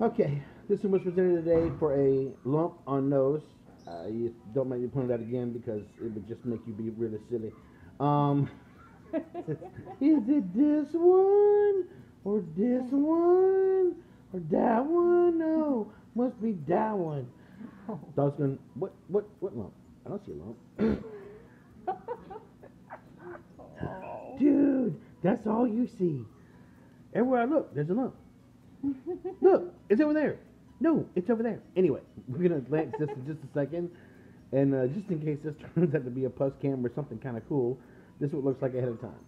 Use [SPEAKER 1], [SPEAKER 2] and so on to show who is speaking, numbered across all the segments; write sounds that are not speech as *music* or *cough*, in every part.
[SPEAKER 1] Okay, this one was presented today for a lump on nose. Uh, you don't make me point it out again because it would just make you be really silly. Um, *laughs* is it this one or this one or that one? No, must be that one. *laughs* Going. What? What? What lump? I don't see a lump. *laughs* Dude, that's all you see. Everywhere I look, there's a lump. Look, it's over there. No, it's over there. Anyway, *laughs* we're gonna lance this in just a second, and uh, just in case this *laughs* turns out to be a pus cam or something kind of cool, this is what it looks like ahead of time.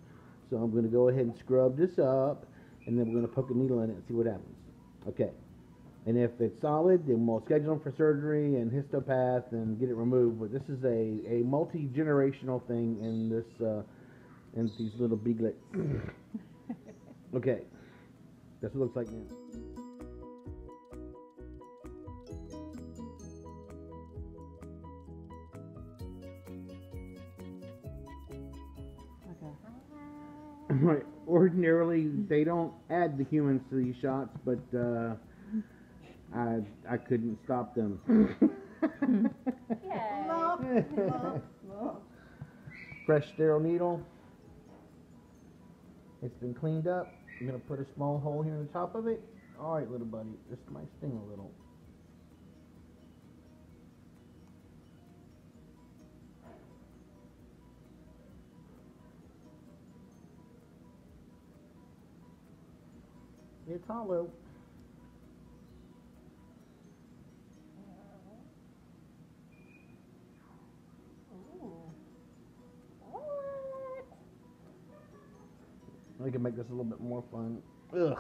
[SPEAKER 1] So I'm gonna go ahead and scrub this up, and then we're gonna poke a needle in it and see what happens. Okay. And if it's solid, then we'll schedule them for surgery and histopath and get it removed. But this is a, a multi-generational thing in this uh, in these little beaglets. *laughs* okay, that's what it looks like now. Okay. *laughs* Right. Ordinarily, they don't add the humans to these shots, but uh, I I couldn't stop them. *laughs* Fresh sterile needle. It's been cleaned up. I'm gonna put a small hole here in the top of it. All right, little buddy, this might sting a little. It's hollow. We can make this a little bit more fun. Ugh.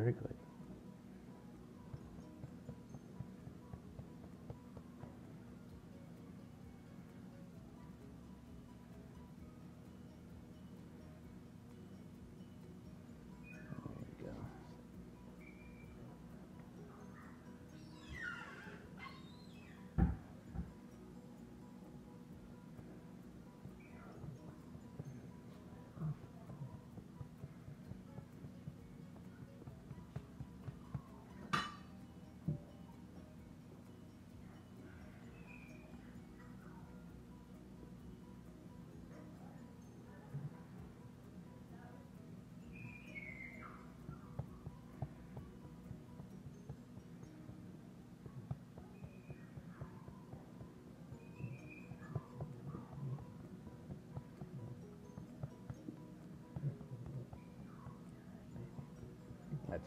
[SPEAKER 1] Very good.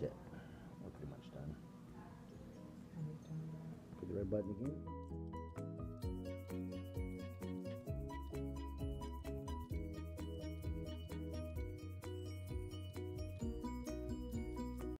[SPEAKER 1] That's it. We're pretty much done. Hit the red button again.